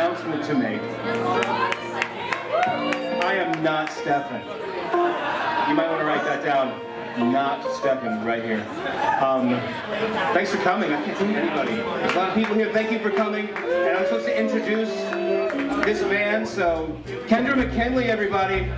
announcement to make. I am not Stefan. You might want to write that down. Not Stefan, right here. Um, thanks for coming. I can't see anybody. There's a lot of people here. Thank you for coming. And I'm supposed to introduce this man, so Kendra McKinley, everybody.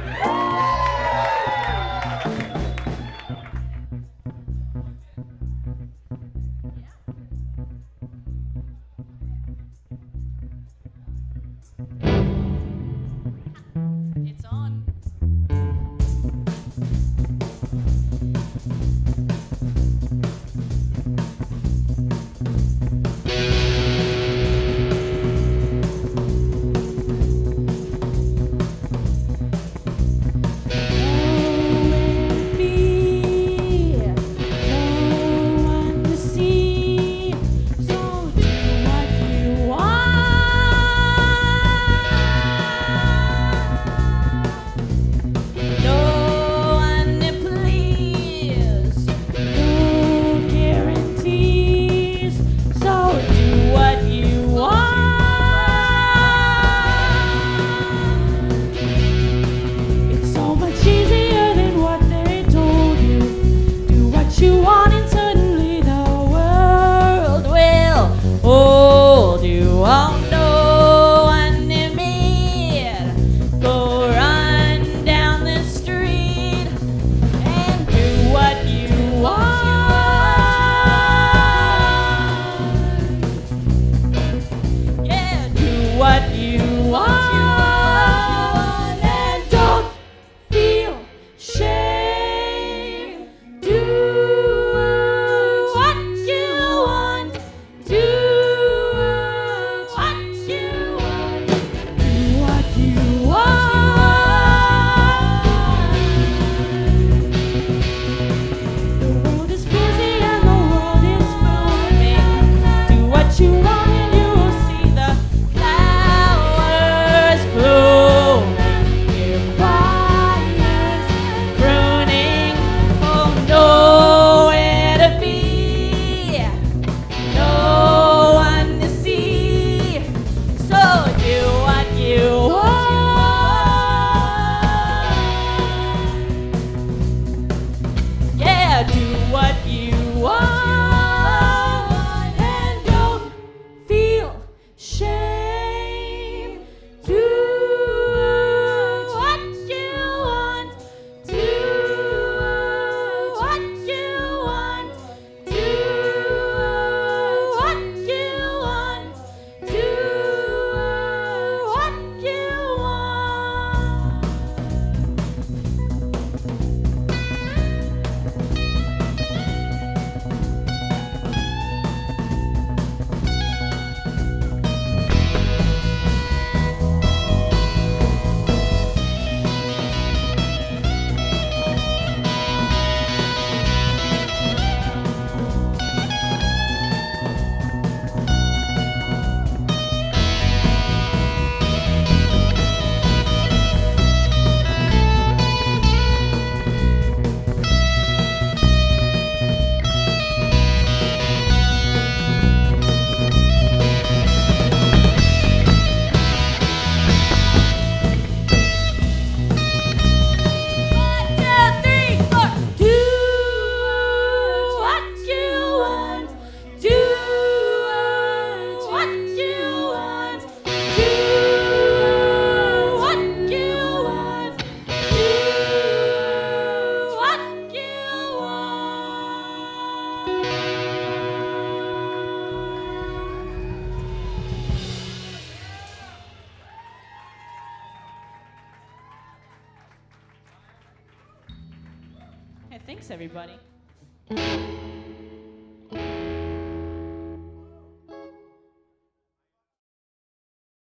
Thanks, everybody.